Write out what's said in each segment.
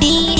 beat.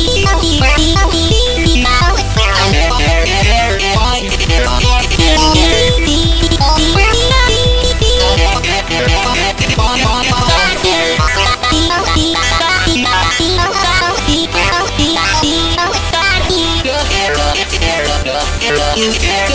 you care?